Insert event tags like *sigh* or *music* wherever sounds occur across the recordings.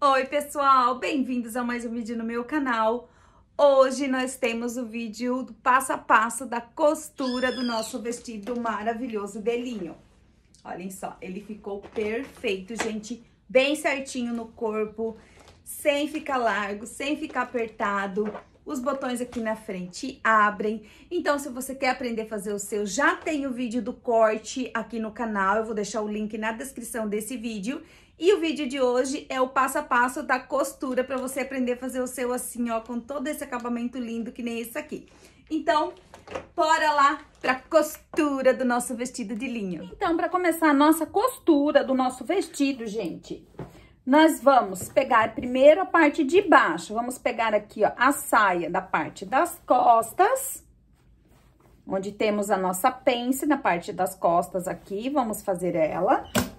Oi pessoal, bem-vindos a mais um vídeo no meu canal. Hoje nós temos o vídeo do passo a passo da costura do nosso vestido maravilhoso delinho. Olhem só, ele ficou perfeito, gente, bem certinho no corpo, sem ficar largo, sem ficar apertado. Os botões aqui na frente abrem. Então, se você quer aprender a fazer o seu, já tem o vídeo do corte aqui no canal. Eu vou deixar o link na descrição desse vídeo. E o vídeo de hoje é o passo a passo da costura para você aprender a fazer o seu assim, ó, com todo esse acabamento lindo que nem esse aqui. Então, bora lá pra costura do nosso vestido de linho. Então, para começar a nossa costura do nosso vestido, gente, nós vamos pegar primeiro a parte de baixo. Vamos pegar aqui, ó, a saia da parte das costas, onde temos a nossa pence na parte das costas aqui. Vamos fazer ela. Ela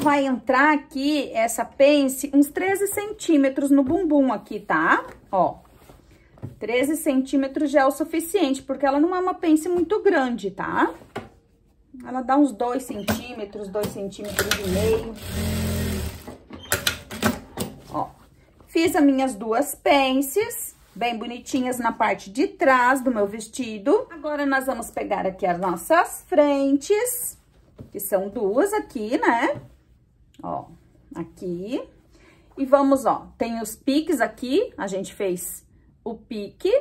vai entrar aqui, essa pence, uns 13 centímetros no bumbum aqui, tá? Ó, 13 centímetros já é o suficiente, porque ela não é uma pence muito grande, tá? Ela dá uns 2 centímetros, 2 centímetros e meio. Ó, fiz as minhas duas pences, bem bonitinhas na parte de trás do meu vestido. Agora, nós vamos pegar aqui as nossas frentes que são duas aqui, né? Ó, aqui. E vamos, ó, tem os piques aqui, a gente fez o pique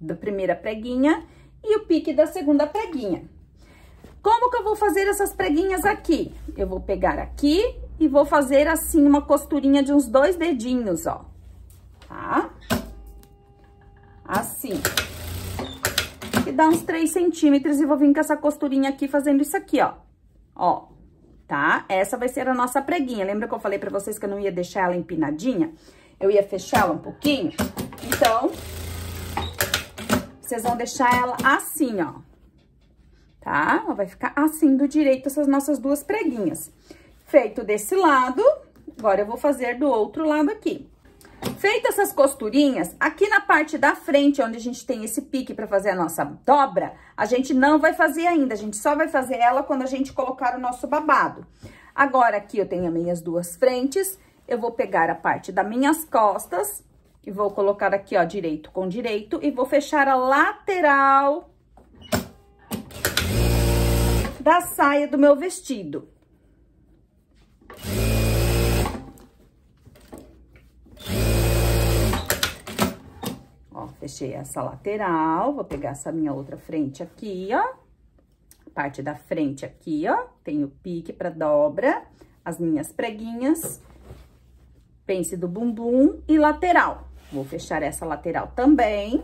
da primeira preguinha e o pique da segunda preguinha. Como que eu vou fazer essas preguinhas aqui? Eu vou pegar aqui e vou fazer assim uma costurinha de uns dois dedinhos, ó, tá? Assim. E dá uns três centímetros e vou vir com essa costurinha aqui fazendo isso aqui, ó ó, tá? Essa vai ser a nossa preguinha. Lembra que eu falei pra vocês que eu não ia deixar ela empinadinha? Eu ia fechar ela um pouquinho? Então, vocês vão deixar ela assim, ó. Tá? Ela vai ficar assim do direito essas nossas duas preguinhas. Feito desse lado, agora eu vou fazer do outro lado aqui. Feitas essas costurinhas, aqui na parte da frente, onde a gente tem esse pique para fazer a nossa dobra, a gente não vai fazer ainda, a gente só vai fazer ela quando a gente colocar o nosso babado. Agora, aqui eu tenho as minhas duas frentes, eu vou pegar a parte das minhas costas e vou colocar aqui, ó, direito com direito e vou fechar a lateral da saia do meu vestido. Fechei essa lateral, vou pegar essa minha outra frente aqui, ó. Parte da frente aqui, ó, tem o pique pra dobra, as minhas preguinhas, pence do bumbum e lateral. Vou fechar essa lateral também.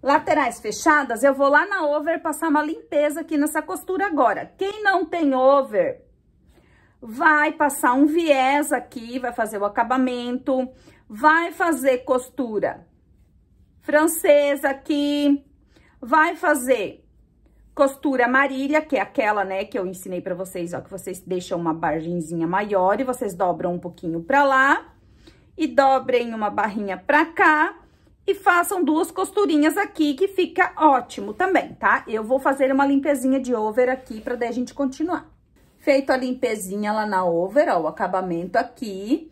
Laterais fechadas, eu vou lá na over passar uma limpeza aqui nessa costura agora. Quem não tem over, vai passar um viés aqui, vai fazer o acabamento, vai fazer costura francesa aqui, vai fazer costura marília, que é aquela, né, que eu ensinei pra vocês, ó, que vocês deixam uma bargenzinha maior e vocês dobram um pouquinho pra lá e dobrem uma barrinha pra cá e façam duas costurinhas aqui, que fica ótimo também, tá? Eu vou fazer uma limpezinha de over aqui pra daí a gente continuar. Feito a limpezinha lá na over, ó, o acabamento aqui.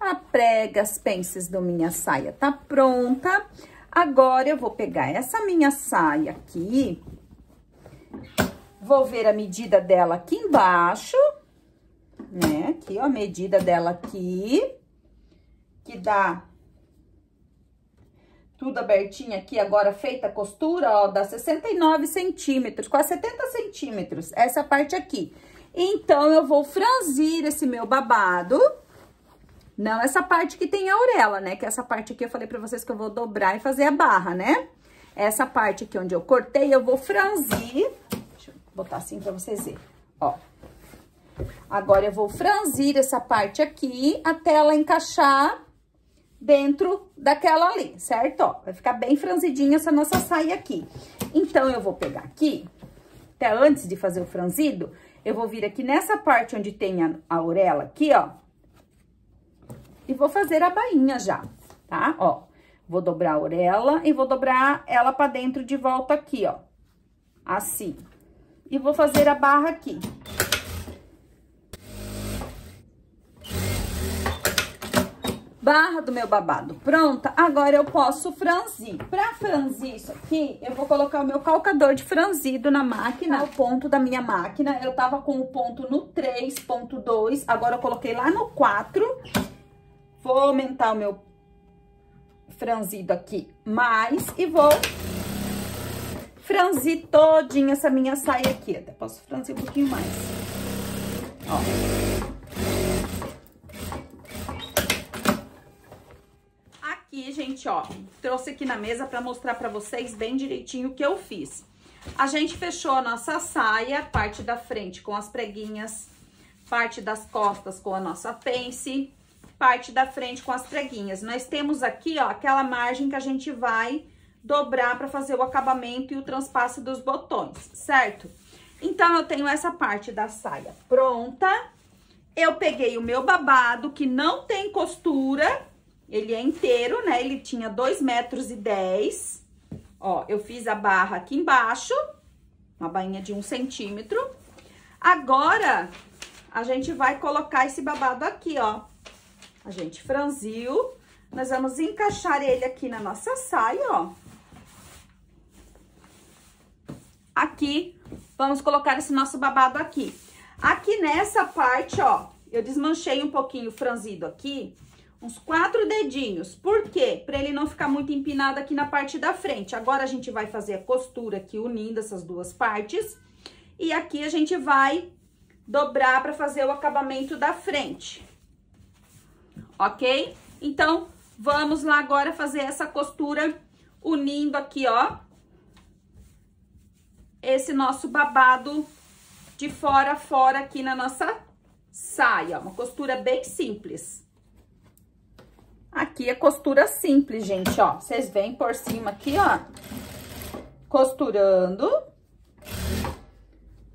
A prega, as pences da minha saia tá pronta. Agora, eu vou pegar essa minha saia aqui. Vou ver a medida dela aqui embaixo, né? Aqui, ó, a medida dela aqui. Que dá tudo abertinho aqui, agora feita a costura, ó, dá 69 centímetros, quase 70 centímetros, essa parte aqui. Então, eu vou franzir esse meu babado. Não essa parte que tem a orelha, né? Que essa parte aqui eu falei pra vocês que eu vou dobrar e fazer a barra, né? Essa parte aqui onde eu cortei, eu vou franzir. Deixa eu botar assim pra vocês verem, ó. Agora, eu vou franzir essa parte aqui até ela encaixar dentro daquela ali, certo? Ó, vai ficar bem franzidinha essa nossa saia aqui. Então, eu vou pegar aqui, até antes de fazer o franzido, eu vou vir aqui nessa parte onde tem a, a orelha aqui, ó. E vou fazer a bainha já, tá? Ó, Vou dobrar a orelha e vou dobrar ela pra dentro de volta aqui, ó. Assim. E vou fazer a barra aqui. Barra do meu babado pronta, agora eu posso franzir. Pra franzir isso aqui, eu vou colocar o meu calcador de franzido na máquina, o ponto da minha máquina. Eu tava com o ponto no 3.2, agora eu coloquei lá no 4. Vou aumentar o meu franzido aqui mais e vou franzir todinha essa minha saia aqui. Até posso franzir um pouquinho mais. Ó. aqui, gente, ó, trouxe aqui na mesa pra mostrar pra vocês bem direitinho o que eu fiz. A gente fechou a nossa saia, parte da frente com as preguinhas, parte das costas com a nossa pence, parte da frente com as preguinhas. Nós temos aqui, ó, aquela margem que a gente vai dobrar pra fazer o acabamento e o transpasse dos botões, certo? Então, eu tenho essa parte da saia pronta. Eu peguei o meu babado, que não tem costura, ele é inteiro, né? Ele tinha 2 metros e 10. Ó, eu fiz a barra aqui embaixo, uma bainha de um centímetro. Agora, a gente vai colocar esse babado aqui, ó. A gente franziu. Nós vamos encaixar ele aqui na nossa saia, ó. Aqui, vamos colocar esse nosso babado aqui. Aqui nessa parte, ó, eu desmanchei um pouquinho franzido aqui, uns quatro dedinhos. Por quê? Para ele não ficar muito empinado aqui na parte da frente. Agora, a gente vai fazer a costura aqui, unindo essas duas partes. E aqui a gente vai dobrar para fazer o acabamento da frente. Ok? Então, vamos lá agora fazer essa costura unindo aqui, ó. Esse nosso babado de fora a fora aqui na nossa saia. Uma costura bem simples. Aqui é costura simples, gente, ó. Vocês vêm por cima aqui, ó. Costurando.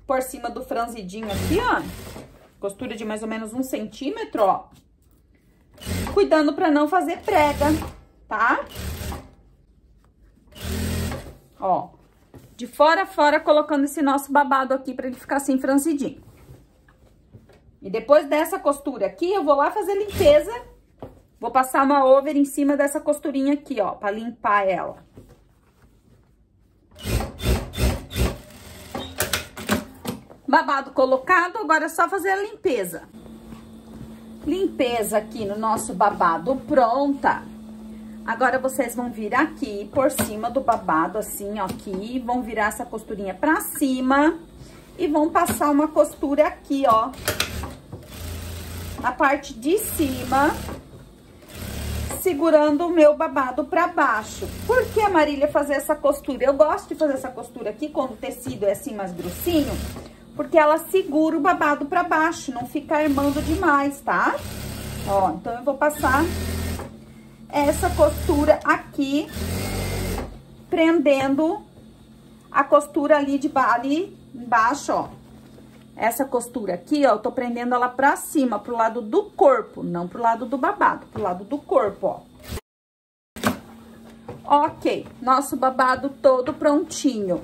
Por cima do franzidinho aqui, ó. Costura de mais ou menos um centímetro, ó. Cuidando pra não fazer prega, tá? Ó. De fora a fora, colocando esse nosso babado aqui pra ele ficar assim franzidinho. E depois dessa costura aqui, eu vou lá fazer limpeza Vou passar uma over em cima dessa costurinha aqui, ó, pra limpar ela. Babado colocado, agora é só fazer a limpeza. Limpeza aqui no nosso babado pronta. Agora, vocês vão vir aqui por cima do babado, assim, ó, aqui. Vão virar essa costurinha pra cima. E vão passar uma costura aqui, ó. Na parte de cima segurando o meu babado pra baixo. Por que, a Marília, fazer essa costura? Eu gosto de fazer essa costura aqui, quando o tecido é assim mais grossinho, porque ela segura o babado pra baixo, não fica armando demais, tá? Ó, então eu vou passar essa costura aqui, prendendo a costura ali de ali embaixo, ó. Essa costura aqui, ó, eu tô prendendo ela pra cima, pro lado do corpo, não pro lado do babado, pro lado do corpo, ó. Ok, nosso babado todo prontinho.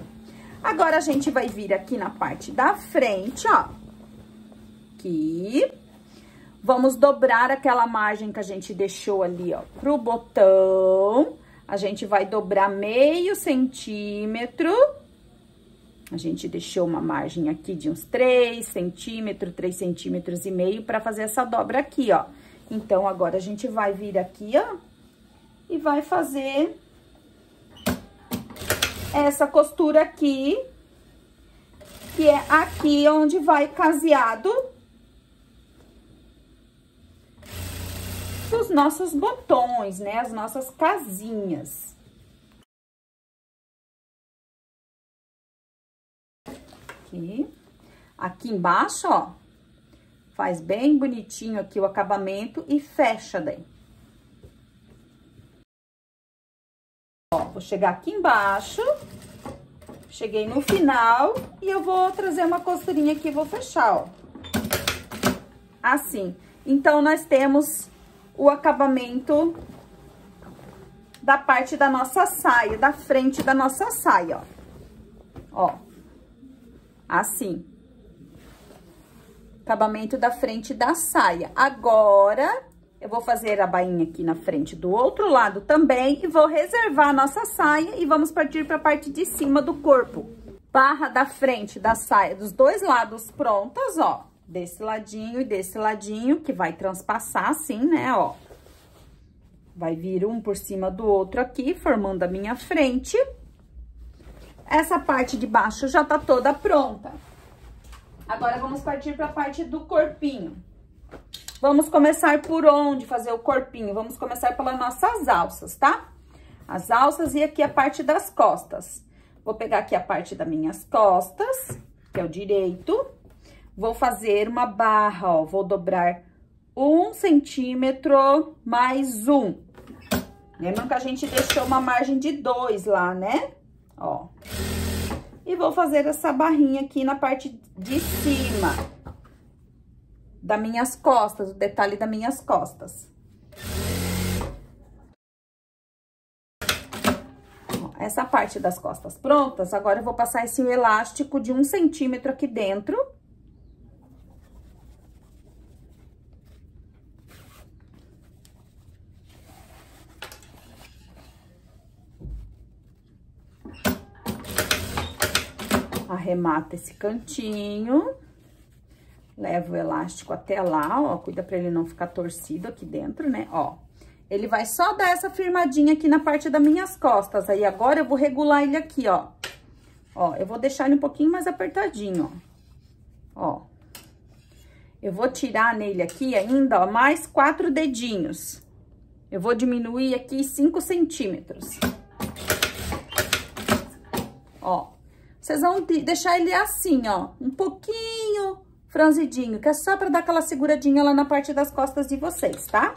Agora, a gente vai vir aqui na parte da frente, ó. Aqui. Vamos dobrar aquela margem que a gente deixou ali, ó, pro botão. A gente vai dobrar meio centímetro a gente deixou uma margem aqui de uns 3 centímetros, 3 centímetros e meio para fazer essa dobra aqui, ó. Então, agora a gente vai vir aqui, ó, e vai fazer essa costura aqui, que é aqui onde vai caseado os nossos botões, né? As nossas casinhas. aqui. Aqui embaixo, ó, faz bem bonitinho aqui o acabamento e fecha daí. Vou chegar aqui embaixo, cheguei no final e eu vou trazer uma costurinha aqui e vou fechar, ó. Assim. Então, nós temos o acabamento da parte da nossa saia, da frente da nossa saia, ó. Ó. Assim. Acabamento da frente da saia. Agora, eu vou fazer a bainha aqui na frente do outro lado também e vou reservar a nossa saia e vamos partir para a parte de cima do corpo. Barra da frente da saia dos dois lados prontas, ó. Desse ladinho e desse ladinho, que vai transpassar assim, né, ó. Vai vir um por cima do outro aqui, formando a minha frente. Essa parte de baixo já tá toda pronta. Agora, vamos partir para a parte do corpinho. Vamos começar por onde fazer o corpinho? Vamos começar pelas nossas alças, tá? As alças e aqui a parte das costas. Vou pegar aqui a parte das minhas costas, que é o direito. Vou fazer uma barra, ó. Vou dobrar um centímetro mais um. Lembram que a gente deixou uma margem de dois lá, né? Ó. E vou fazer essa barrinha aqui na parte de cima das minhas costas, o detalhe das minhas costas. Essa parte das costas prontas, agora eu vou passar esse elástico de um centímetro aqui dentro arremata esse cantinho, leva o elástico até lá, ó, cuida pra ele não ficar torcido aqui dentro, né, ó. Ele vai só dar essa firmadinha aqui na parte das minhas costas, aí agora eu vou regular ele aqui, ó. Ó, eu vou deixar ele um pouquinho mais apertadinho, ó. Ó. Eu vou tirar nele aqui ainda, ó, mais quatro dedinhos. Eu vou diminuir aqui cinco centímetros. Ó, vocês vão deixar ele assim, ó, um pouquinho franzidinho, que é só pra dar aquela seguradinha lá na parte das costas de vocês, tá?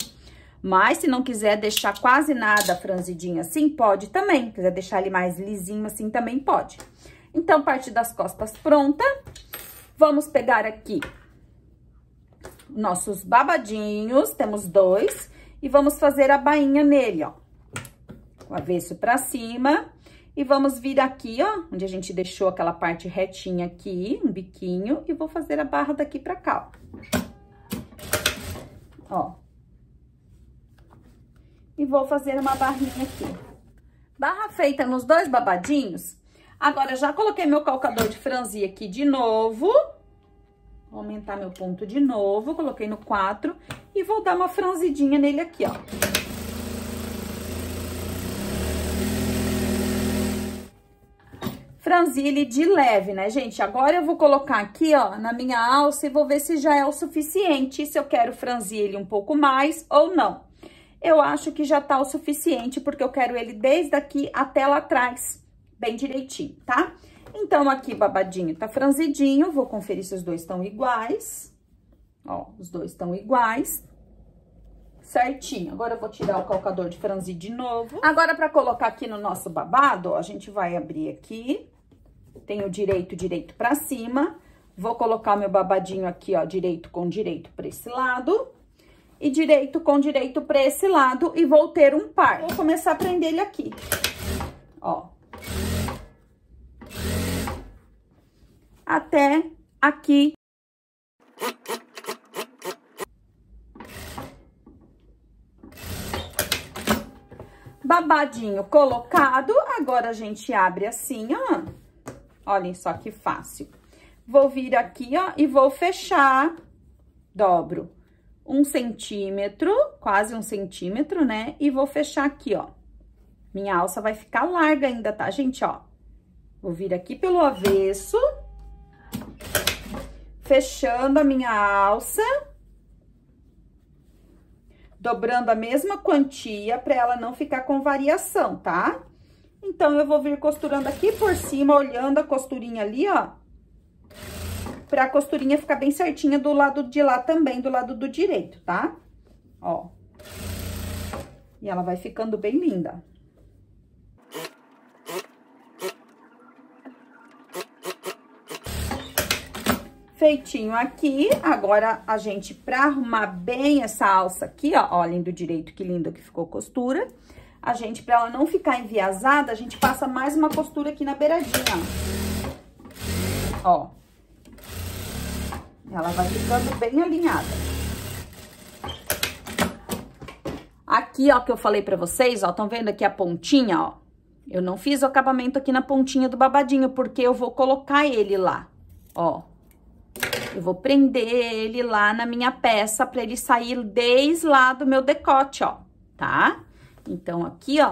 Mas se não quiser deixar quase nada franzidinho assim, pode também. Quiser deixar ele mais lisinho assim, também pode. Então, parte das costas pronta. Vamos pegar aqui nossos babadinhos, temos dois, e vamos fazer a bainha nele, ó. O avesso pra cima e vamos vir aqui, ó, onde a gente deixou aquela parte retinha aqui, um biquinho, e vou fazer a barra daqui pra cá, ó. E vou fazer uma barrinha aqui. Barra feita nos dois babadinhos. Agora, já coloquei meu calcador de franzia aqui de novo. Vou aumentar meu ponto de novo, coloquei no 4 e vou dar uma franzidinha nele aqui, ó. Franzile de leve, né, gente? Agora eu vou colocar aqui, ó, na minha alça e vou ver se já é o suficiente, se eu quero franzir ele um pouco mais ou não. Eu acho que já tá o suficiente, porque eu quero ele desde aqui até lá atrás, bem direitinho, tá? Então, aqui, babadinho tá franzidinho, vou conferir se os dois estão iguais. Ó, os dois estão iguais, certinho. Agora, eu vou tirar o calcador de franzir de novo. Agora, pra colocar aqui no nosso babado, ó, a gente vai abrir aqui, tenho direito, direito pra cima. Vou colocar meu babadinho aqui, ó, direito com direito pra esse lado. E direito com direito pra esse lado. E vou ter um par. Vou começar a prender ele aqui. Ó. Até aqui. Babadinho colocado. Agora, a gente abre assim, ó. Olhem só que fácil. Vou vir aqui, ó, e vou fechar, dobro um centímetro, quase um centímetro, né? E vou fechar aqui, ó. Minha alça vai ficar larga ainda, tá, gente, ó? Vou vir aqui pelo avesso, fechando a minha alça, dobrando a mesma quantia para ela não ficar com variação, tá? Então, eu vou vir costurando aqui por cima, olhando a costurinha ali, ó. Pra costurinha ficar bem certinha do lado de lá também, do lado do direito, tá? Ó. E ela vai ficando bem linda. Feitinho aqui, agora a gente, pra arrumar bem essa alça aqui, ó, olhem do direito que lindo que ficou costura, a gente, pra ela não ficar enviesada, a gente passa mais uma costura aqui na beiradinha, ó. Ela vai ficando bem alinhada. Aqui, ó, que eu falei pra vocês, ó, estão vendo aqui a pontinha, ó? Eu não fiz o acabamento aqui na pontinha do babadinho, porque eu vou colocar ele lá, ó. Eu vou prender ele lá na minha peça pra ele sair desde lá do meu decote, ó, tá? Então, aqui, ó,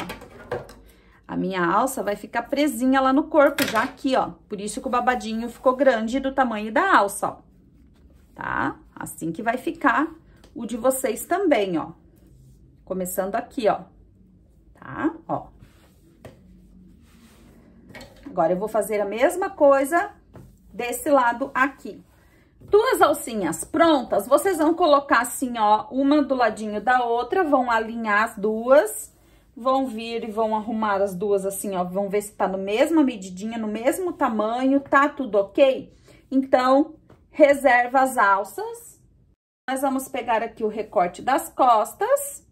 a minha alça vai ficar presinha lá no corpo, já aqui, ó. Por isso que o babadinho ficou grande do tamanho da alça, ó. Tá? Assim que vai ficar o de vocês também, ó. Começando aqui, ó. Tá? Ó. Agora, eu vou fazer a mesma coisa desse lado aqui. Duas alcinhas prontas, vocês vão colocar assim, ó, uma do ladinho da outra, vão alinhar as duas, vão vir e vão arrumar as duas assim, ó, vão ver se tá no mesma medidinha, no mesmo tamanho, tá tudo ok? Então, reserva as alças. Nós vamos pegar aqui o recorte das costas.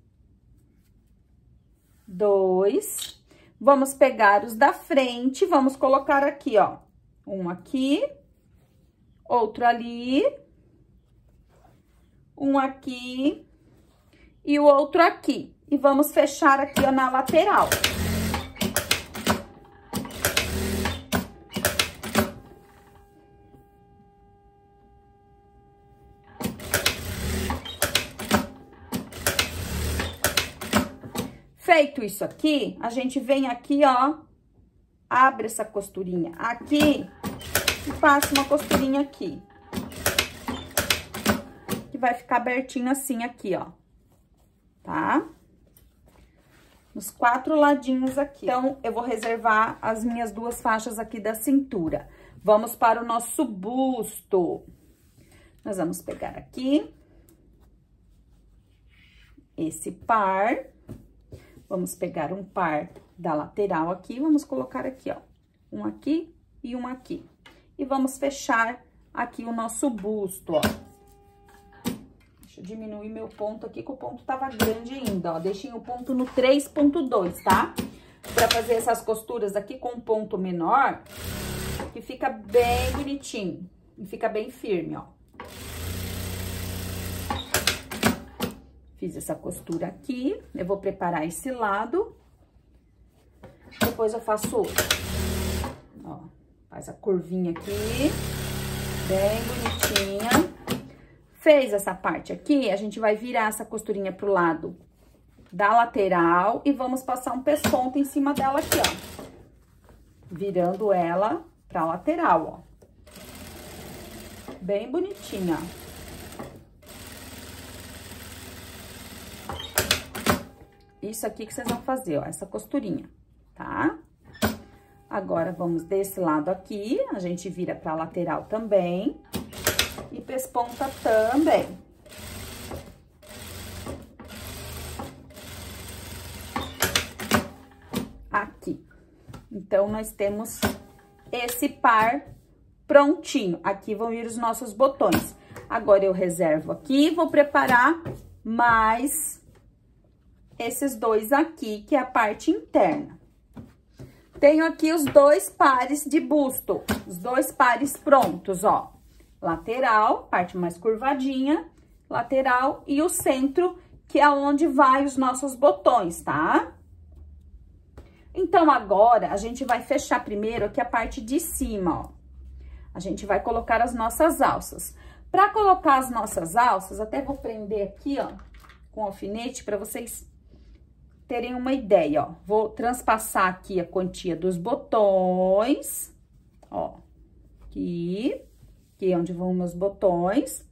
Dois. Vamos pegar os da frente, vamos colocar aqui, ó, um aqui outro ali, um aqui e o outro aqui. E vamos fechar aqui, ó, na lateral. Feito isso aqui, a gente vem aqui, ó, abre essa costurinha aqui e passo uma costurinha aqui. Que vai ficar abertinho assim aqui, ó. Tá? Nos quatro ladinhos aqui. Então, eu vou reservar as minhas duas faixas aqui da cintura. Vamos para o nosso busto. Nós vamos pegar aqui esse par. Vamos pegar um par da lateral aqui, vamos colocar aqui, ó. Um aqui e um aqui e vamos fechar aqui o nosso busto, ó. Deixa eu diminuir meu ponto aqui, que o ponto tava grande ainda, ó. Deixei o ponto no 3.2, tá? Pra fazer essas costuras aqui com um ponto menor, que fica bem bonitinho e fica bem firme, ó. Fiz essa costura aqui, eu vou preparar esse lado, depois eu faço outro. Faz a curvinha aqui, bem bonitinha. Fez essa parte aqui, a gente vai virar essa costurinha pro lado da lateral e vamos passar um pesponto em cima dela aqui, ó. Virando ela pra lateral, ó. Bem bonitinha, Isso aqui que vocês vão fazer, ó, essa costurinha, tá? Agora, vamos desse lado aqui, a gente vira pra lateral também. E pesponta também. Aqui. Então, nós temos esse par prontinho. Aqui vão ir os nossos botões. Agora, eu reservo aqui vou preparar mais esses dois aqui, que é a parte interna. Tenho aqui os dois pares de busto, os dois pares prontos, ó. Lateral, parte mais curvadinha, lateral e o centro, que é onde vai os nossos botões, tá? Então, agora, a gente vai fechar primeiro aqui a parte de cima, ó. A gente vai colocar as nossas alças. Para colocar as nossas alças, até vou prender aqui, ó, com alfinete, para vocês terem uma ideia, ó. Vou transpassar aqui a quantia dos botões, ó, aqui, aqui é onde vão meus botões.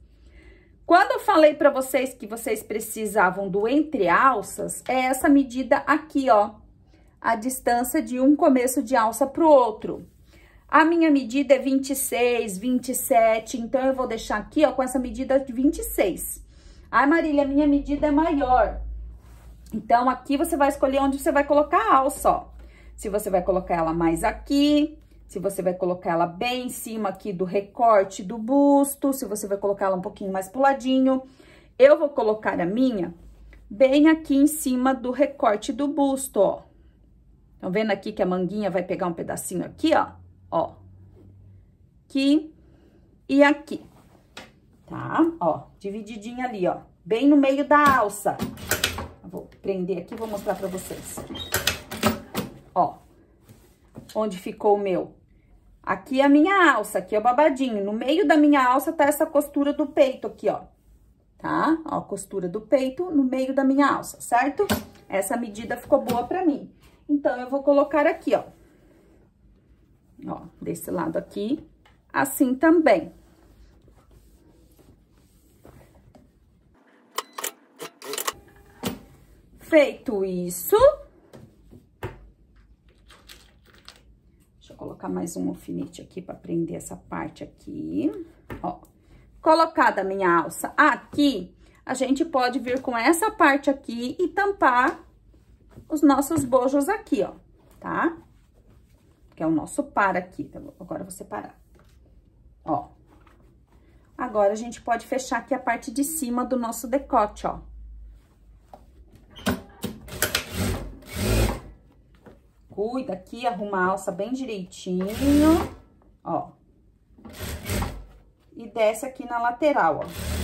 Quando eu falei pra vocês que vocês precisavam do entre alças, é essa medida aqui, ó, a distância de um começo de alça pro outro. A minha medida é 26, 27, então eu vou deixar aqui, ó, com essa medida de 26. Ai, Marília, minha medida é maior. Então, aqui você vai escolher onde você vai colocar a alça, ó. Se você vai colocar ela mais aqui, se você vai colocar ela bem em cima aqui do recorte do busto, se você vai colocar ela um pouquinho mais pro ladinho. Eu vou colocar a minha bem aqui em cima do recorte do busto, ó. Estão vendo aqui que a manguinha vai pegar um pedacinho aqui, ó? Ó. Aqui e aqui. Tá? Ó, divididinha ali, ó. Bem no meio da alça. Vou prender aqui, vou mostrar pra vocês. Ó. Onde ficou o meu. Aqui é a minha alça, aqui é o babadinho. No meio da minha alça tá essa costura do peito aqui, ó. Tá? Ó, costura do peito no meio da minha alça, certo? Essa medida ficou boa pra mim. Então, eu vou colocar aqui, ó. Ó, desse lado aqui, assim também. Feito isso... Deixa eu colocar mais um alfinete aqui pra prender essa parte aqui, ó. Colocada a minha alça aqui, a gente pode vir com essa parte aqui e tampar os nossos bojos aqui, ó, tá? Que é o nosso par aqui, tá bom? Agora vou separar. Ó. Agora, a gente pode fechar aqui a parte de cima do nosso decote, ó. Cuida aqui, arruma a alça bem direitinho, ó. E desce aqui na lateral, ó.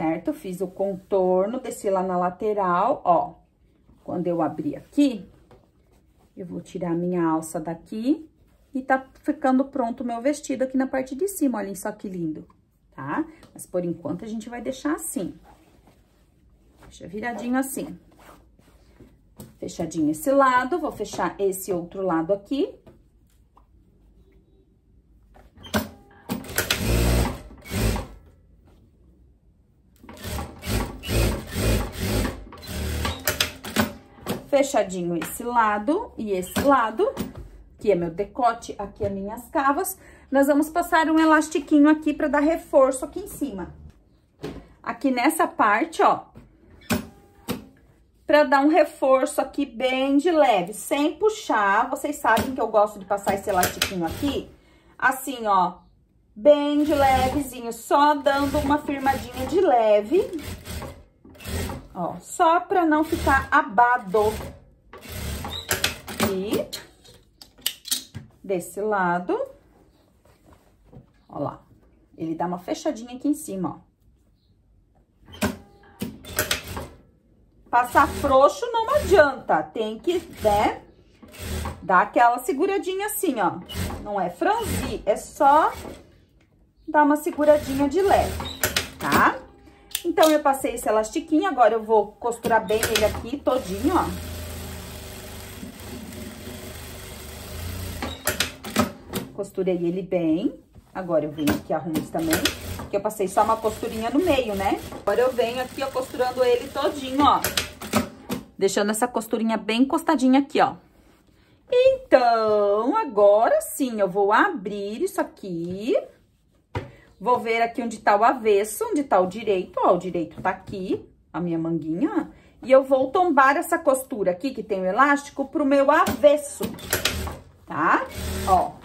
certo? Fiz o contorno, desci lá na lateral, ó. Quando eu abrir aqui, eu vou tirar minha alça daqui e tá ficando pronto o meu vestido aqui na parte de cima, olhem só que lindo, tá? Mas por enquanto a gente vai deixar assim. Deixa viradinho assim. Fechadinho esse lado, vou fechar esse outro lado aqui. fechadinho esse lado e esse lado, que é meu decote, aqui é minhas cavas. Nós vamos passar um elastiquinho aqui pra dar reforço aqui em cima. Aqui nessa parte, ó, pra dar um reforço aqui bem de leve, sem puxar. Vocês sabem que eu gosto de passar esse elastiquinho aqui, assim, ó, bem de levezinho, só dando uma firmadinha de leve Ó, só pra não ficar abado. E desse lado, ó lá, ele dá uma fechadinha aqui em cima, ó. Passar frouxo não adianta, tem que, né, dar aquela seguradinha assim, ó. Não é franzir, é só dar uma seguradinha de leve, tá? Então, eu passei esse elastiquinho, agora eu vou costurar bem ele aqui todinho, ó. Costurei ele bem. Agora, eu venho aqui, arrumo também, que eu passei só uma costurinha no meio, né? Agora, eu venho aqui, ó, costurando ele todinho, ó. Deixando essa costurinha bem encostadinha aqui, ó. Então, agora sim, eu vou abrir isso aqui... Vou ver aqui onde tá o avesso, onde tá o direito, ó, o direito tá aqui, a minha manguinha, e eu vou tombar essa costura aqui, que tem o elástico, pro meu avesso, tá? Ó.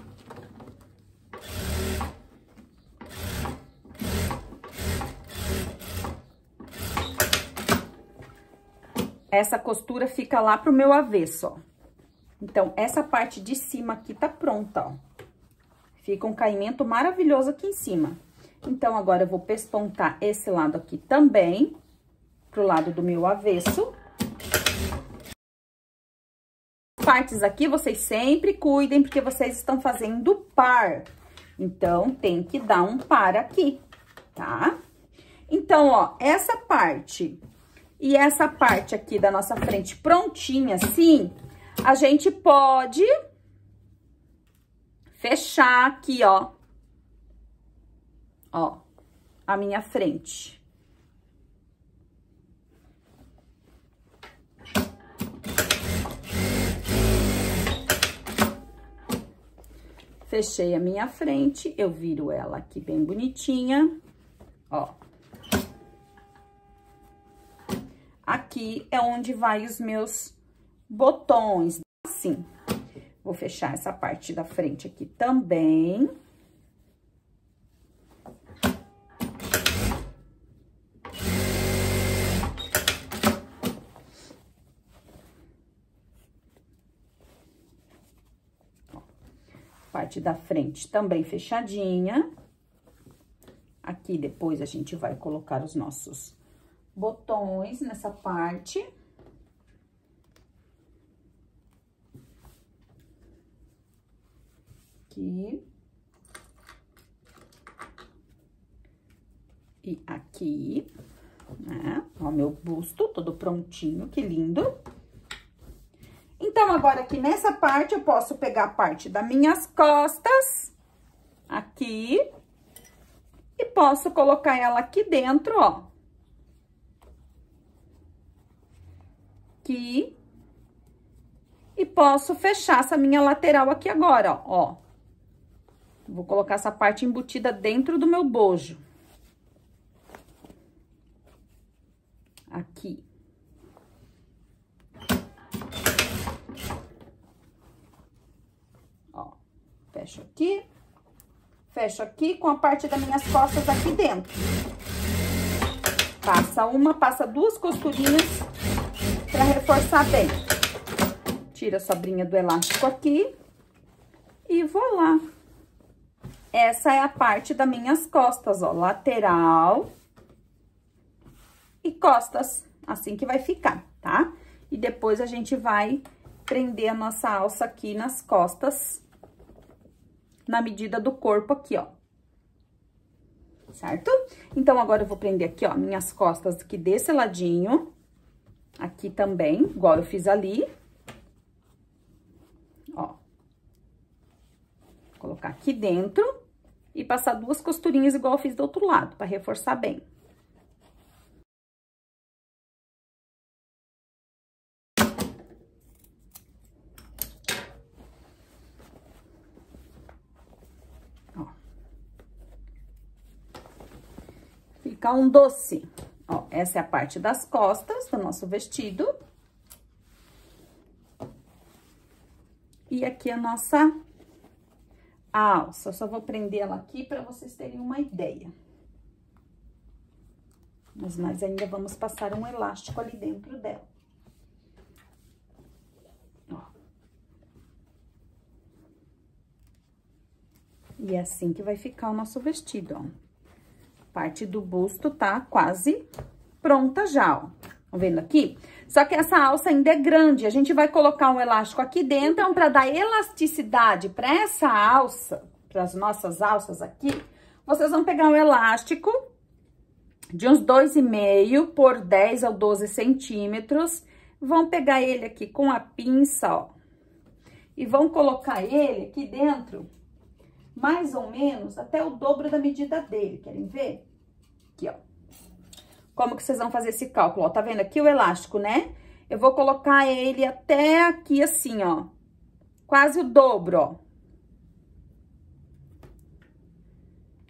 Essa costura fica lá pro meu avesso, ó. Então, essa parte de cima aqui tá pronta, ó. Fica um caimento maravilhoso aqui em cima. Então, agora eu vou pespontar esse lado aqui também, pro lado do meu avesso. Partes aqui, vocês sempre cuidem, porque vocês estão fazendo par. Então, tem que dar um par aqui, tá? Então, ó, essa parte e essa parte aqui da nossa frente prontinha, assim, a gente pode fechar aqui, ó, ó, a minha frente. Fechei a minha frente, eu viro ela aqui bem bonitinha, ó. aqui é onde vai os meus botões, assim. Vou fechar essa parte da frente aqui também. parte da frente também fechadinha. Aqui depois a gente vai colocar os nossos botões nessa parte. Aqui. E aqui, né? Ó, meu busto todo prontinho, que lindo. Então, agora aqui nessa parte, eu posso pegar a parte das minhas costas, aqui, e posso colocar ela aqui dentro, ó. Aqui. E posso fechar essa minha lateral aqui agora, ó. Vou colocar essa parte embutida dentro do meu bojo. Aqui. Fecho aqui, fecho aqui com a parte das minhas costas aqui dentro. Passa uma, passa duas costurinhas pra reforçar bem. Tira a sobrinha do elástico aqui e vou lá. Essa é a parte das minhas costas, ó, lateral e costas, assim que vai ficar, tá? E depois a gente vai prender a nossa alça aqui nas costas na medida do corpo aqui, ó. Certo? Então, agora eu vou prender aqui, ó, minhas costas aqui desse ladinho. Aqui também, igual eu fiz ali. Ó. Colocar aqui dentro e passar duas costurinhas igual eu fiz do outro lado, pra reforçar bem. ficar um doce. Essa é a parte das costas do nosso vestido. E aqui a nossa alça. Eu só vou prender ela aqui para vocês terem uma ideia. Mas nós ainda vamos passar um elástico ali dentro dela. Ó. E é assim que vai ficar o nosso vestido, ó parte do busto tá quase pronta já, ó. Tá vendo aqui? Só que essa alça ainda é grande, a gente vai colocar um elástico aqui dentro. Então, para dar elasticidade para essa alça, para as nossas alças aqui, vocês vão pegar um elástico de uns 2,5 por 10 ou 12 centímetros. Vão pegar ele aqui com a pinça, ó. E vão colocar ele aqui dentro mais ou menos até o dobro da medida dele. Querem ver? Aqui, ó. Como que vocês vão fazer esse cálculo? Ó, tá vendo aqui o elástico, né? Eu vou colocar ele até aqui assim, ó. Quase o dobro, ó.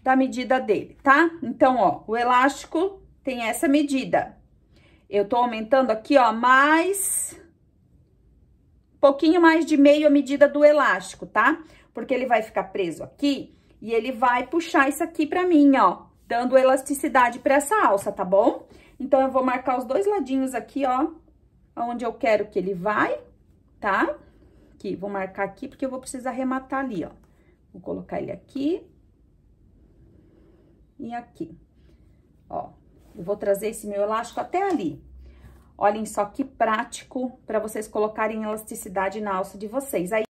Da medida dele, tá? Então, ó, o elástico tem essa medida. Eu tô aumentando aqui, ó, mais... Um pouquinho mais de meio a medida do elástico, tá? porque ele vai ficar preso aqui e ele vai puxar isso aqui pra mim, ó, dando elasticidade pra essa alça, tá bom? Então, eu vou marcar os dois ladinhos aqui, ó, onde eu quero que ele vai, tá? Aqui, vou marcar aqui, porque eu vou precisar arrematar ali, ó. Vou colocar ele aqui e aqui, ó. Eu vou trazer esse meu elástico até ali. Olhem só que prático para vocês colocarem elasticidade na alça de vocês. Aí,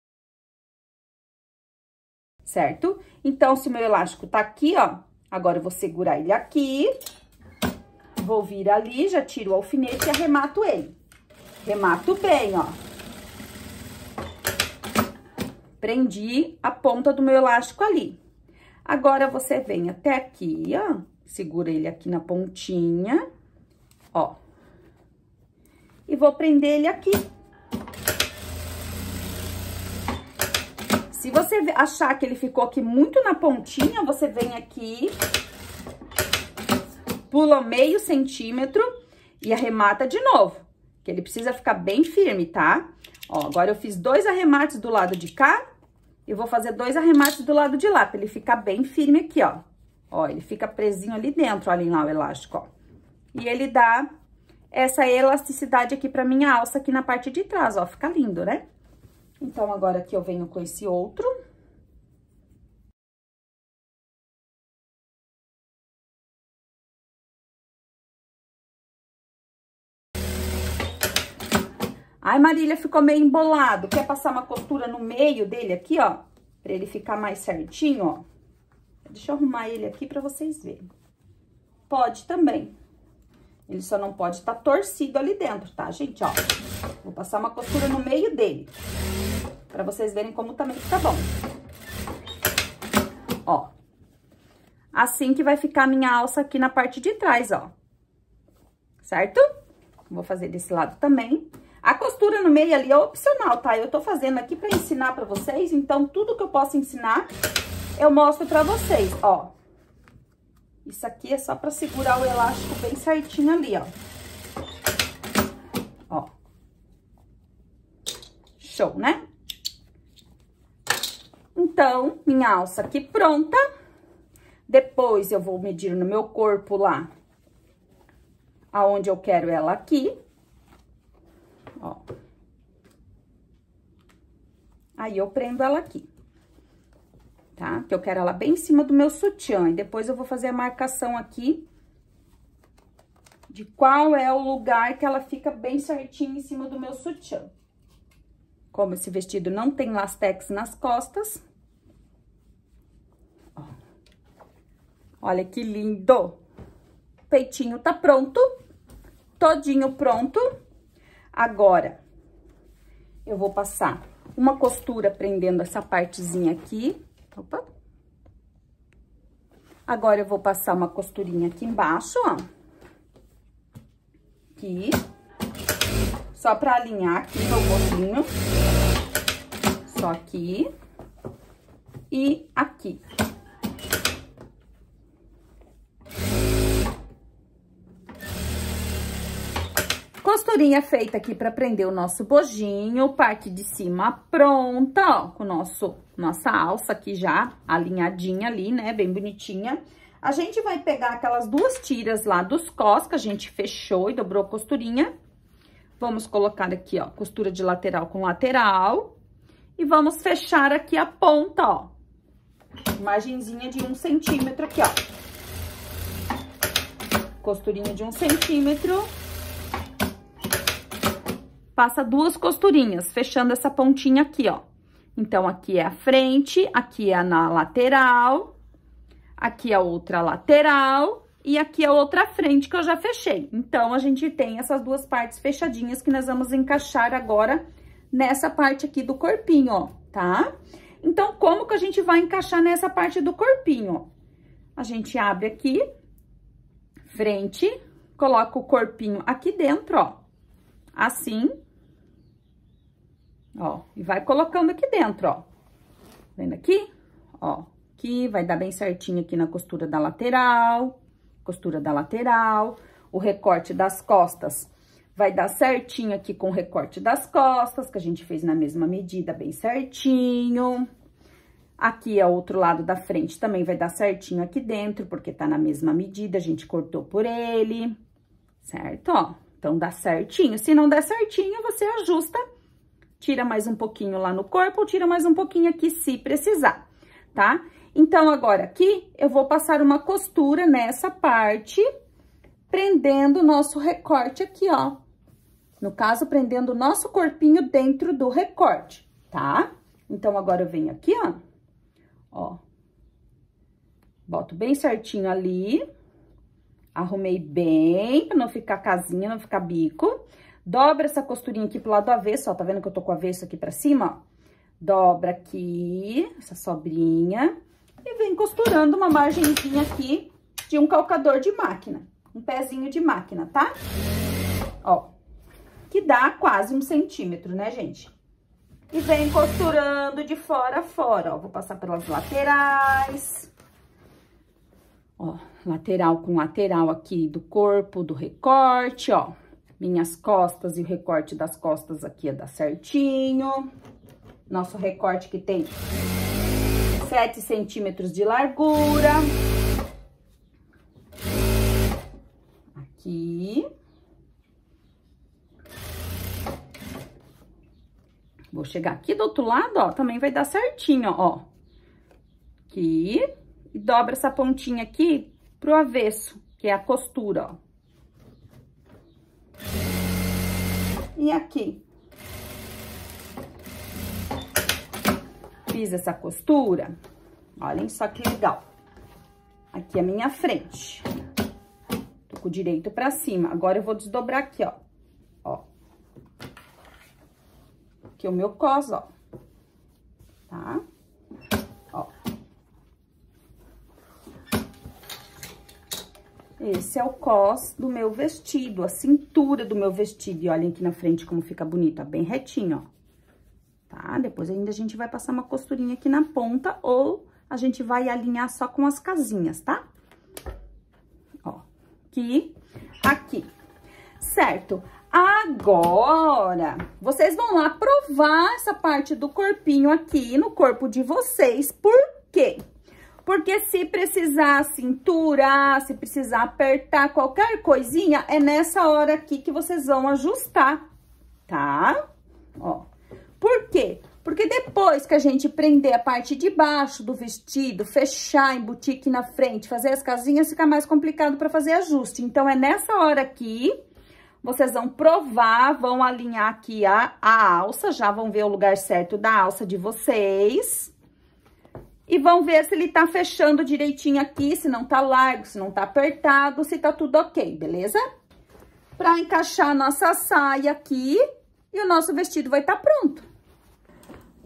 certo? Então, se o meu elástico tá aqui, ó, agora eu vou segurar ele aqui, vou vir ali, já tiro o alfinete e arremato ele. Remato bem, ó. Prendi a ponta do meu elástico ali. Agora, você vem até aqui, ó, segura ele aqui na pontinha, ó. E vou prender ele aqui. Se você achar que ele ficou aqui muito na pontinha, você vem aqui, pula meio centímetro e arremata de novo. Que ele precisa ficar bem firme, tá? Ó, agora eu fiz dois arremates do lado de cá e vou fazer dois arremates do lado de lá, pra ele ficar bem firme aqui, ó. Ó, ele fica presinho ali dentro, olhem lá o elástico, ó. E ele dá essa elasticidade aqui pra minha alça aqui na parte de trás, ó. Fica lindo, né? Então, agora aqui eu venho com esse outro. Ai, Marília, ficou meio embolado. Quer passar uma costura no meio dele aqui, ó? Pra ele ficar mais certinho, ó. Deixa eu arrumar ele aqui pra vocês verem. Pode também. Ele só não pode estar tá torcido ali dentro, tá, gente? Ó, vou passar uma costura no meio dele. Pra vocês verem como também fica bom. Ó. Assim que vai ficar a minha alça aqui na parte de trás, ó. Certo? Vou fazer desse lado também. A costura no meio ali é opcional, tá? Eu tô fazendo aqui pra ensinar pra vocês, então tudo que eu posso ensinar, eu mostro pra vocês, ó. Isso aqui é só pra segurar o elástico bem certinho ali, ó. Ó. Show, né? Então, minha alça aqui pronta. Depois, eu vou medir no meu corpo lá, aonde eu quero ela aqui. Ó. Aí, eu prendo ela aqui tá? Que eu quero ela bem em cima do meu sutiã. E depois eu vou fazer a marcação aqui de qual é o lugar que ela fica bem certinho em cima do meu sutiã. Como esse vestido não tem lastex nas costas. Olha que lindo! Peitinho tá pronto, todinho pronto. Agora, eu vou passar uma costura prendendo essa partezinha aqui Opa. Agora, eu vou passar uma costurinha aqui embaixo, ó. Aqui. Só pra alinhar aqui um pouquinho. Só aqui. E aqui. Costurinha feita aqui pra prender o nosso bojinho, parte de cima pronta, ó, com nosso, nossa alça aqui já alinhadinha ali, né, bem bonitinha. A gente vai pegar aquelas duas tiras lá dos cós que a gente fechou e dobrou a costurinha. Vamos colocar aqui, ó, costura de lateral com lateral. E vamos fechar aqui a ponta, ó. Margenzinha de um centímetro aqui, ó. Costurinha de um centímetro passa duas costurinhas, fechando essa pontinha aqui, ó. Então, aqui é a frente, aqui é na lateral, aqui é a outra lateral e aqui é a outra frente que eu já fechei. Então, a gente tem essas duas partes fechadinhas que nós vamos encaixar agora nessa parte aqui do corpinho, ó, tá? Então, como que a gente vai encaixar nessa parte do corpinho? A gente abre aqui, frente, coloca o corpinho aqui dentro, ó, assim, Ó, e vai colocando aqui dentro, ó. Vendo aqui? Ó, aqui vai dar bem certinho aqui na costura da lateral, costura da lateral. O recorte das costas vai dar certinho aqui com o recorte das costas, que a gente fez na mesma medida, bem certinho. Aqui é o outro lado da frente, também vai dar certinho aqui dentro, porque tá na mesma medida, a gente cortou por ele, certo? Ó, então dá certinho. Se não der certinho, você ajusta tira mais um pouquinho lá no corpo, ou tira mais um pouquinho aqui se precisar, tá? Então, agora aqui, eu vou passar uma costura nessa parte, prendendo o nosso recorte aqui, ó. No caso, prendendo o nosso corpinho dentro do recorte, tá? Então, agora eu venho aqui, ó, ó. Boto bem certinho ali, arrumei bem, pra não ficar casinha, não ficar bico. Dobra essa costurinha aqui pro lado avesso, ó, tá vendo que eu tô com o avesso aqui pra cima, ó? Dobra aqui, essa sobrinha, e vem costurando uma margenzinha aqui de um calcador de máquina, um pezinho de máquina, tá? Ó, que dá quase um centímetro, né, gente? E vem costurando de fora a fora, ó, vou passar pelas laterais, ó, lateral com lateral aqui do corpo, do recorte, ó minhas costas e o recorte das costas aqui é dar certinho. Nosso recorte que tem 7 centímetros de largura. Aqui. Vou chegar aqui do outro lado, ó, também vai dar certinho, ó. Aqui. E dobra essa pontinha aqui pro avesso, que é a costura, ó. e aqui. Fiz essa costura, olhem só que legal. Aqui a minha frente. Tô com o direito pra cima. Agora eu vou desdobrar aqui, ó. Ó. Aqui é o meu cos, ó. Tá? Tá? Esse é o cos do meu vestido, a cintura do meu vestido. E olhem aqui na frente como fica bonito, ó, bem retinho, ó tá? Depois ainda a gente vai passar uma costurinha aqui na ponta ou a gente vai alinhar só com as casinhas, tá? Ó, aqui, aqui, certo? Agora, vocês vão lá provar essa parte do corpinho aqui no corpo de vocês, por quê? Porque se precisar cinturar, se precisar apertar qualquer coisinha, é nessa hora aqui que vocês vão ajustar, tá? Ó, por quê? Porque depois que a gente prender a parte de baixo do vestido, fechar, embutir aqui na frente, fazer as casinhas, fica mais complicado para fazer ajuste. Então, é nessa hora aqui, vocês vão provar, vão alinhar aqui a, a alça, já vão ver o lugar certo da alça de vocês. E vão ver se ele tá fechando direitinho aqui, se não tá largo, se não tá apertado, se tá tudo ok, beleza? Pra encaixar a nossa saia aqui e o nosso vestido vai estar tá pronto.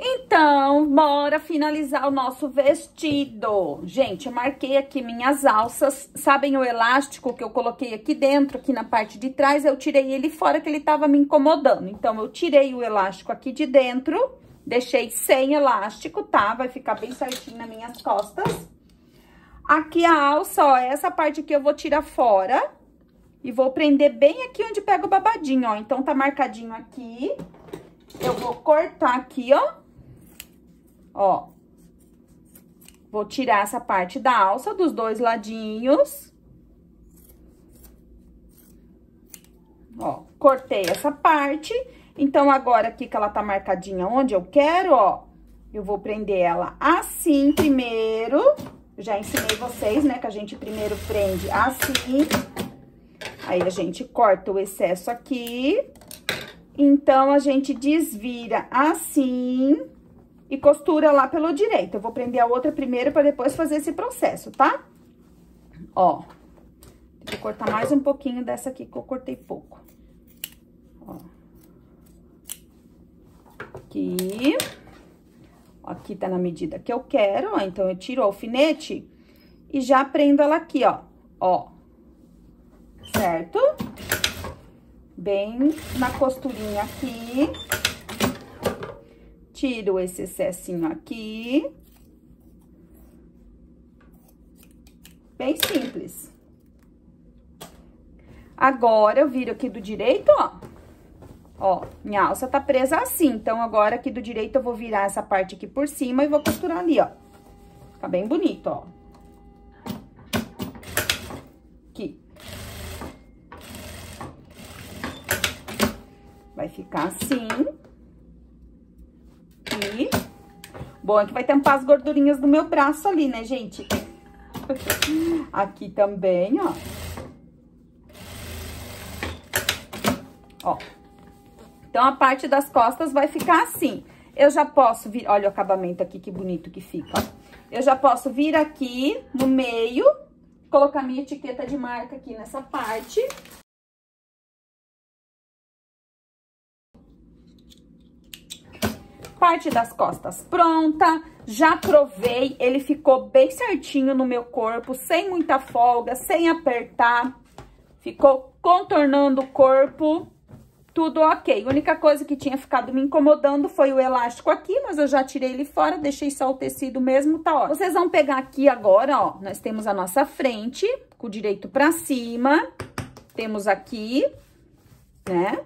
Então, bora finalizar o nosso vestido. Gente, eu marquei aqui minhas alças. Sabem o elástico que eu coloquei aqui dentro, aqui na parte de trás? Eu tirei ele fora que ele tava me incomodando. Então, eu tirei o elástico aqui de dentro, deixei sem elástico, tá? Vai ficar bem certinho nas minhas costas. Aqui a alça, ó, essa parte aqui eu vou tirar fora. E vou prender bem aqui onde pega o babadinho, ó. Então, tá marcadinho aqui. Eu vou cortar aqui, ó Ó. Vou tirar essa parte da alça dos dois ladinhos. Ó, cortei essa parte. Então, agora aqui que ela tá marcadinha onde eu quero, ó, eu vou prender ela assim primeiro. Eu já ensinei vocês, né, que a gente primeiro prende assim. Aí, a gente corta o excesso aqui. Então, a gente desvira assim e costura lá pelo direito. Eu vou prender a outra primeiro para depois fazer esse processo, tá? Ó, vou cortar mais um pouquinho dessa aqui que eu cortei pouco. Ó. Aqui. Aqui tá na medida que eu quero, ó. Então, eu tiro o alfinete e já prendo ela aqui, ó. Ó. Certo? Bem na costurinha aqui. Tiro esse excessinho aqui. Bem simples. Agora, eu viro aqui do direito, ó. Ó, minha alça tá presa assim. Então, agora aqui do direito eu vou virar essa parte aqui por cima e vou costurar ali, ó. Fica bem bonito, ó. Aqui. Vai ficar assim aqui. Bom, é que vai tampar as gordurinhas do meu braço ali, né, gente? *laughs* Aqui também, ó. Ó. Então, a parte das costas vai ficar assim. Eu já posso vir... Olha o acabamento aqui, que bonito que fica. Eu já posso vir aqui no meio, colocar minha etiqueta de marca aqui nessa parte. parte das costas pronta, já provei, ele ficou bem certinho no meu corpo, sem muita folga, sem apertar, ficou contornando o corpo, tudo ok. A única coisa que tinha ficado me incomodando foi o elástico aqui, mas eu já tirei ele fora, deixei só o tecido mesmo, tá ó. Vocês vão pegar aqui agora, ó, nós temos a nossa frente, com o direito pra cima, temos aqui, né?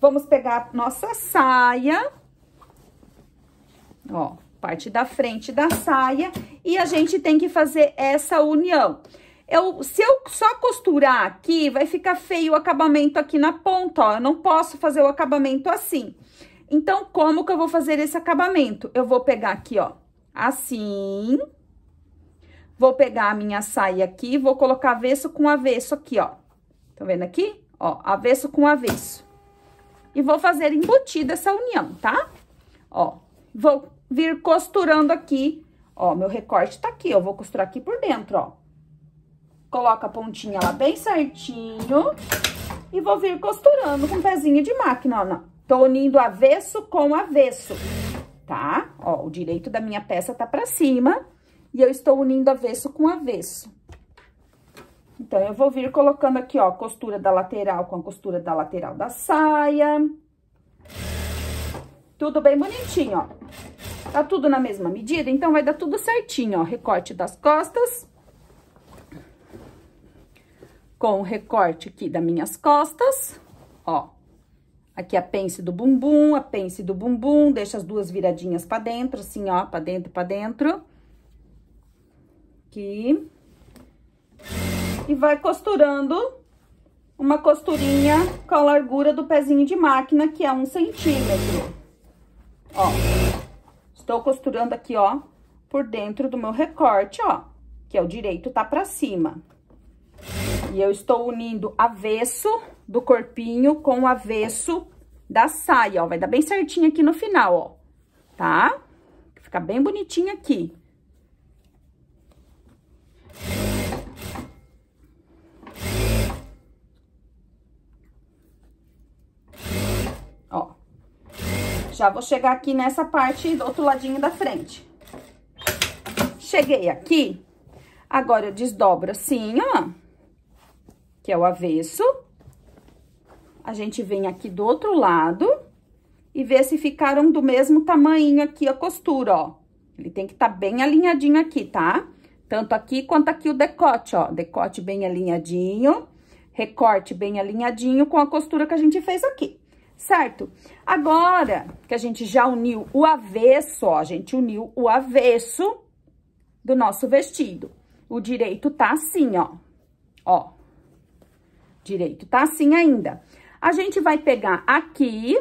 Vamos pegar nossa saia, ó, parte da frente da saia, e a gente tem que fazer essa união. Eu, se eu só costurar aqui, vai ficar feio o acabamento aqui na ponta, ó, eu não posso fazer o acabamento assim. Então, como que eu vou fazer esse acabamento? Eu vou pegar aqui, ó, assim, vou pegar a minha saia aqui, vou colocar avesso com avesso aqui, ó. Tá vendo aqui? Ó, avesso com avesso. E vou fazer embutida essa união, tá? Ó, vou vir costurando aqui. Ó, meu recorte tá aqui, eu vou costurar aqui por dentro, ó. Coloca a pontinha lá bem certinho e vou vir costurando com pezinho de máquina, ó. Não. Tô unindo avesso com avesso, tá? Ó, o direito da minha peça tá pra cima e eu estou unindo avesso com avesso. Então, eu vou vir colocando aqui, ó, costura da lateral com a costura da lateral da saia. Tudo bem bonitinho, ó. Tá tudo na mesma medida, então vai dar tudo certinho, ó. Recorte das costas. Com o recorte aqui das minhas costas, ó. Aqui a pence do bumbum, a pence do bumbum, deixa as duas viradinhas pra dentro, assim, ó, pra dentro, pra dentro. Aqui. E vai costurando uma costurinha com a largura do pezinho de máquina, que é um centímetro. Ó, estou costurando aqui, ó, por dentro do meu recorte, ó, que é o direito tá pra cima. E eu estou unindo avesso do corpinho com o avesso da saia, ó. Vai dar bem certinho aqui no final, ó, tá? Fica bem bonitinho aqui. Ó. Já vou chegar aqui nessa parte do outro ladinho da frente. Cheguei aqui, agora eu desdobro assim, ó, que é o avesso a gente vem aqui do outro lado e vê se ficaram do mesmo tamanho aqui a costura, ó. Ele tem que estar tá bem alinhadinho aqui, tá? Tanto aqui quanto aqui o decote, ó. Decote bem alinhadinho, recorte bem alinhadinho com a costura que a gente fez aqui, certo? Agora que a gente já uniu o avesso, ó, a gente uniu o avesso do nosso vestido. O direito tá assim, ó. Ó. Direito tá assim ainda. A gente vai pegar aqui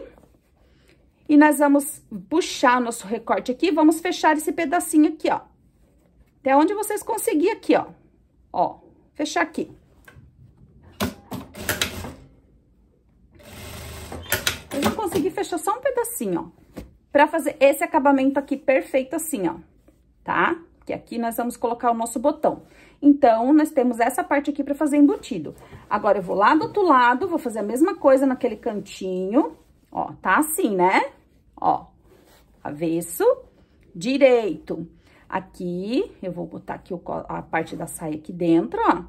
e nós vamos puxar nosso recorte aqui, vamos fechar esse pedacinho aqui, ó. Até onde vocês conseguirem aqui, ó. Ó, fechar aqui. Eu vou conseguir fechar só um pedacinho, ó. Pra fazer esse acabamento aqui perfeito assim, ó. Tá? Que aqui nós vamos colocar o nosso botão. Então, nós temos essa parte aqui para fazer embutido. Agora, eu vou lá do outro lado, vou fazer a mesma coisa naquele cantinho. Ó, tá assim, né? Ó, avesso, direito. Aqui, eu vou botar aqui o, a parte da saia aqui dentro, ó.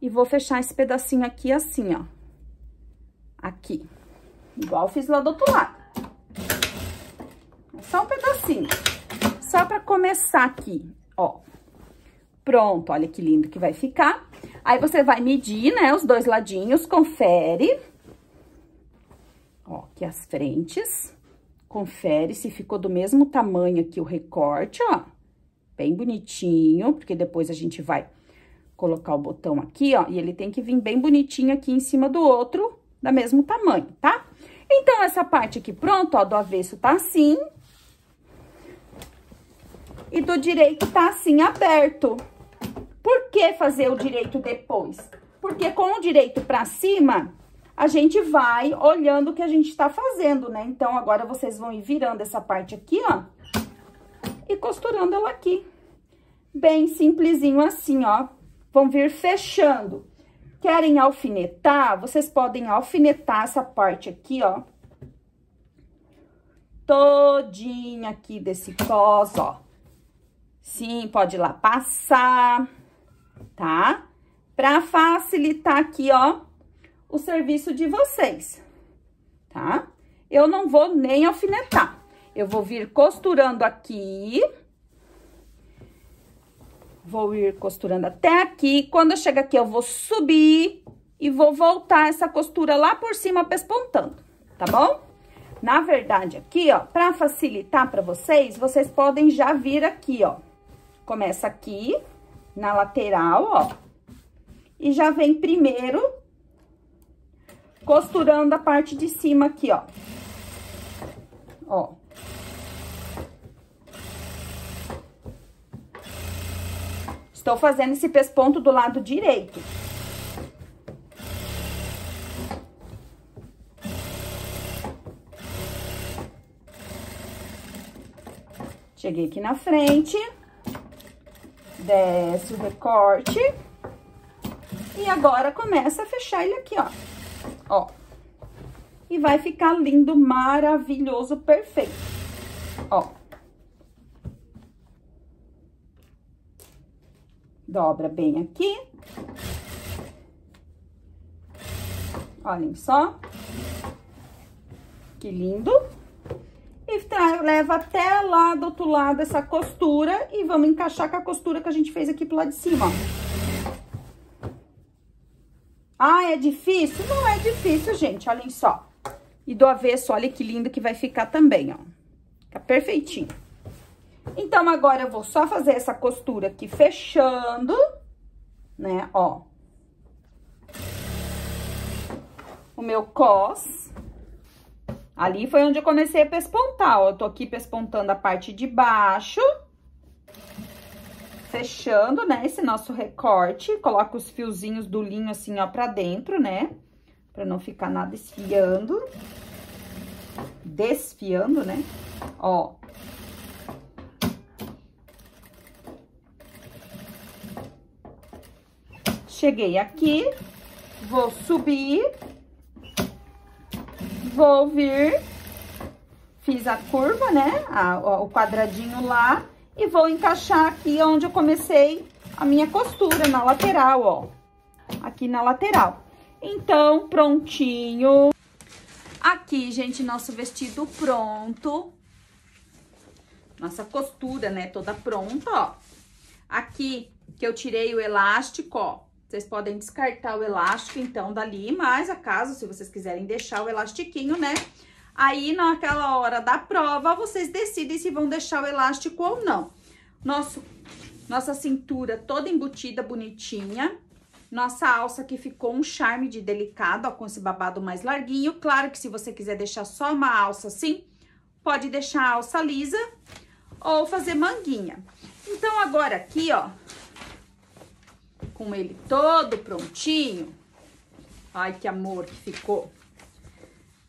E vou fechar esse pedacinho aqui assim, ó. Aqui. Igual fiz lá do outro lado. É só um pedacinho. Só pra começar aqui, ó. Pronto, olha que lindo que vai ficar. Aí, você vai medir, né, os dois ladinhos, confere. Ó, aqui as frentes. Confere se ficou do mesmo tamanho aqui o recorte, ó. Bem bonitinho, porque depois a gente vai colocar o botão aqui, ó. E ele tem que vir bem bonitinho aqui em cima do outro, da mesmo tamanho, tá? Então, essa parte aqui pronto, ó, do avesso tá assim. E do direito tá assim, aberto. Por que fazer o direito depois? Porque com o direito para cima, a gente vai olhando o que a gente tá fazendo, né? Então, agora vocês vão ir virando essa parte aqui, ó, e costurando ela aqui. Bem simplesinho assim, ó. Vão vir fechando. Querem alfinetar? Vocês podem alfinetar essa parte aqui, ó. Todinha aqui desse cos, ó. Sim, pode ir lá passar tá? Pra facilitar aqui, ó, o serviço de vocês, tá? Eu não vou nem alfinetar. Eu vou vir costurando aqui. Vou ir costurando até aqui. Quando eu chegar aqui, eu vou subir e vou voltar essa costura lá por cima pespontando, tá bom? Na verdade, aqui, ó, pra facilitar pra vocês, vocês podem já vir aqui, ó. Começa aqui, na lateral, ó. E já vem primeiro costurando a parte de cima aqui, ó. Ó. Estou fazendo esse pesponto do lado direito. Cheguei aqui na frente, desce o recorte. E agora começa a fechar ele aqui, ó. Ó. E vai ficar lindo, maravilhoso, perfeito. Ó. Dobra bem aqui. Olhem só. Que lindo. E leva até lá do outro lado essa costura e vamos encaixar com a costura que a gente fez aqui pro lado de cima, ó. Ah, é difícil? Não é difícil, gente, olhem só. E do avesso, olha que lindo que vai ficar também, ó. Fica perfeitinho. Então, agora eu vou só fazer essa costura aqui fechando, né, ó. O meu cos. Ali foi onde eu comecei a pespontar, ó. Eu tô aqui pespontando a parte de baixo. Fechando, né, esse nosso recorte. Coloca os fiozinhos do linho assim, ó, pra dentro, né? Pra não ficar nada esfiando. Desfiando, né? Ó. Cheguei aqui, vou subir, vou vir, fiz a curva, né, a, o quadradinho lá, e vou encaixar aqui onde eu comecei a minha costura, na lateral, ó, aqui na lateral. Então, prontinho. Aqui, gente, nosso vestido pronto. Nossa costura, né, toda pronta, ó. Aqui, que eu tirei o elástico, ó, vocês podem descartar o elástico, então, dali, mas acaso, se vocês quiserem deixar o elastiquinho, né? Aí, naquela hora da prova, vocês decidem se vão deixar o elástico ou não. Nosso, nossa cintura toda embutida, bonitinha. Nossa alça que ficou um charme de delicado, ó, com esse babado mais larguinho. Claro que se você quiser deixar só uma alça assim, pode deixar a alça lisa ou fazer manguinha. Então, agora aqui, ó, com ele todo prontinho. Ai, que amor que ficou.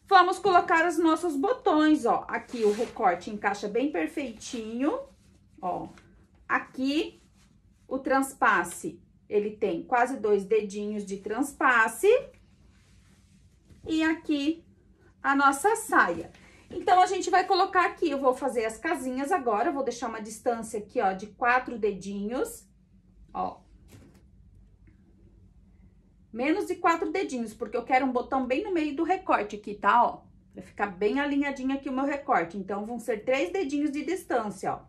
Vamos colocar os nossos botões, ó. Aqui o recorte encaixa bem perfeitinho, ó. Aqui o transpasse, ele tem quase dois dedinhos de transpasse. E aqui a nossa saia. Então, a gente vai colocar aqui, eu vou fazer as casinhas agora, vou deixar uma distância aqui, ó, de quatro dedinhos, ó menos de quatro dedinhos, porque eu quero um botão bem no meio do recorte aqui, tá, ó? Vai ficar bem alinhadinho aqui o meu recorte. Então, vão ser três dedinhos de distância, ó.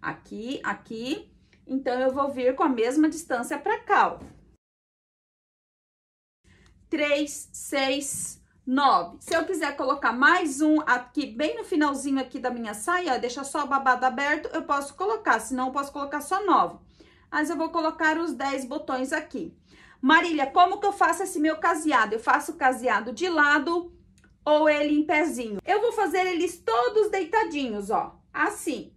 Aqui, aqui. Então, eu vou vir com a mesma distância pra cá, ó. Três, seis, nove. Se eu quiser colocar mais um aqui, bem no finalzinho aqui da minha saia, deixar só o babado aberto, eu posso colocar. Senão, eu posso colocar só nove. Mas eu vou colocar os dez botões aqui. Marília, como que eu faço esse meu caseado? Eu faço o caseado de lado ou ele em pezinho? Eu vou fazer eles todos deitadinhos, ó, assim.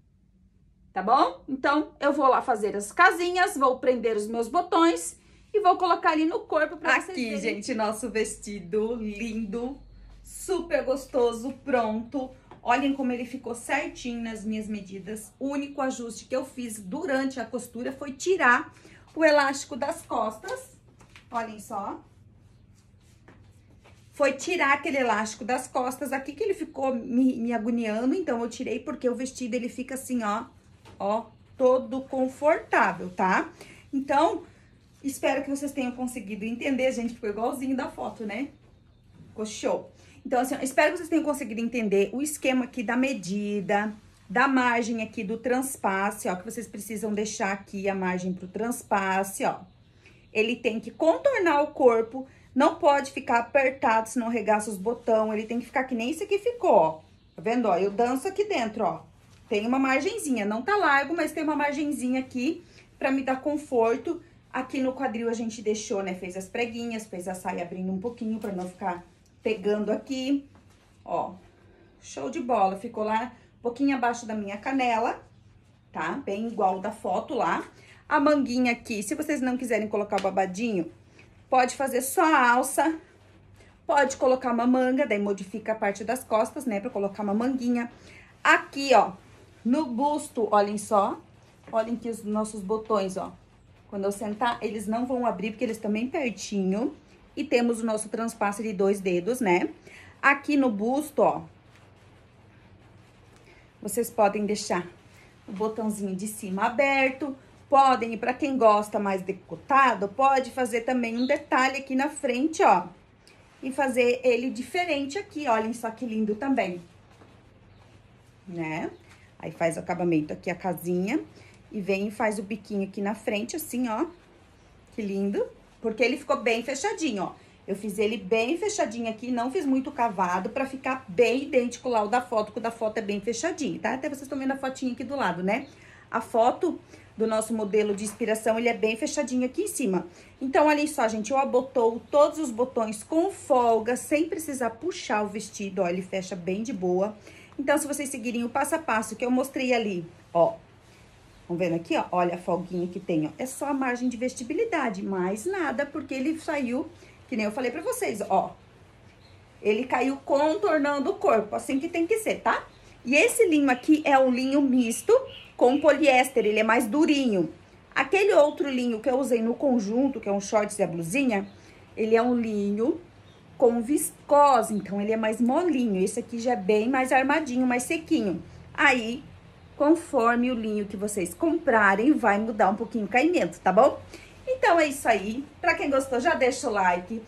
Tá bom? Então, eu vou lá fazer as casinhas, vou prender os meus botões e vou colocar ali no corpo pra Aqui, vocês verem. gente, nosso vestido lindo, super gostoso, pronto. Olhem como ele ficou certinho nas minhas medidas. O único ajuste que eu fiz durante a costura foi tirar o elástico das costas Olhem só. Foi tirar aquele elástico das costas aqui, que ele ficou me, me agoniando. Então, eu tirei porque o vestido, ele fica assim, ó. Ó, todo confortável, tá? Então, espero que vocês tenham conseguido entender. Gente, ficou igualzinho da foto, né? Ficou show. Então, assim, espero que vocês tenham conseguido entender o esquema aqui da medida, da margem aqui do transpasse, ó, que vocês precisam deixar aqui a margem pro transpasse, ó ele tem que contornar o corpo, não pode ficar apertado, senão regaça os botões, ele tem que ficar que nem esse aqui ficou, ó. Tá vendo, ó? Eu danço aqui dentro, ó. Tem uma margenzinha, não tá largo, mas tem uma margenzinha aqui pra me dar conforto. Aqui no quadril a gente deixou, né, fez as preguinhas, fez a saia abrindo um pouquinho pra não ficar pegando aqui, ó. Show de bola, ficou lá um pouquinho abaixo da minha canela, tá? Bem igual da foto lá. A manguinha aqui, se vocês não quiserem colocar o babadinho, pode fazer só a alça, pode colocar uma manga, daí modifica a parte das costas, né, pra colocar uma manguinha. Aqui, ó, No busto, olhem só. Olhem que os nossos botões, ó. Quando eu sentar, eles não vão abrir, porque eles estão bem pertinho. E temos o nosso transpasse de dois dedos, né? Aqui no busto, ó. Vocês podem deixar o botãozinho de cima aberto. Podem, para quem gosta mais decotado, pode fazer também um detalhe aqui na frente, ó. E fazer ele diferente aqui, olhem só que lindo também. Né? Aí faz o acabamento aqui, a casinha. E vem e faz o biquinho aqui na frente, assim, ó. Que lindo. Porque ele ficou bem fechadinho, ó. Eu fiz ele bem fechadinho aqui, não fiz muito cavado, pra ficar bem idêntico lá o da foto, que o da foto é bem fechadinho, tá? Até vocês estão vendo a fotinha aqui do lado, né? A foto do nosso modelo de inspiração, ele é bem fechadinho aqui em cima. Então, olha só, gente, eu abotou todos os botões com folga, sem precisar puxar o vestido, ó, ele fecha bem de boa. Então, se vocês seguirem o passo a passo que eu mostrei ali, ó, Vão vendo aqui, ó, olha a folguinha que tem, ó. É só a margem de vestibilidade, mais nada, porque ele saiu, que nem eu falei pra vocês, ó. Ele caiu contornando o corpo, assim que tem que ser, tá? E esse linho aqui é um linho misto com poliéster, ele é mais durinho. Aquele outro linho que eu usei no conjunto, que é um shorts e a blusinha, ele é um linho com viscose, então ele é mais molinho. Esse aqui já é bem mais armadinho, mais sequinho. Aí, conforme o linho que vocês comprarem, vai mudar um pouquinho o caimento, tá bom? Então, é isso aí. Pra quem gostou, já deixa o like.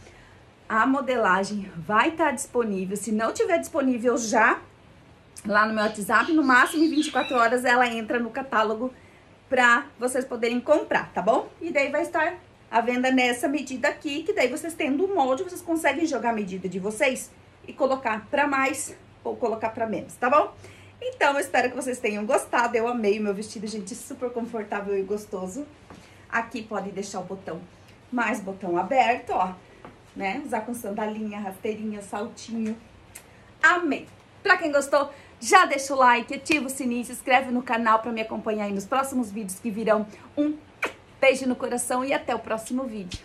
A modelagem vai estar tá disponível. Se não tiver disponível já, lá no meu WhatsApp, no máximo em 24 horas ela entra no catálogo pra vocês poderem comprar, tá bom? E daí vai estar a venda nessa medida aqui, que daí vocês tendo o molde, vocês conseguem jogar a medida de vocês e colocar pra mais ou colocar pra menos, tá bom? Então, eu espero que vocês tenham gostado. Eu amei o meu vestido, gente, super confortável e gostoso. Aqui pode deixar o botão, mais botão aberto, ó, né? Usar com sandalinha, rasteirinha, saltinho. Amei! Pra quem gostou, já deixa o like, ativa o sininho, se inscreve no canal pra me acompanhar aí nos próximos vídeos que virão. Um beijo no coração e até o próximo vídeo.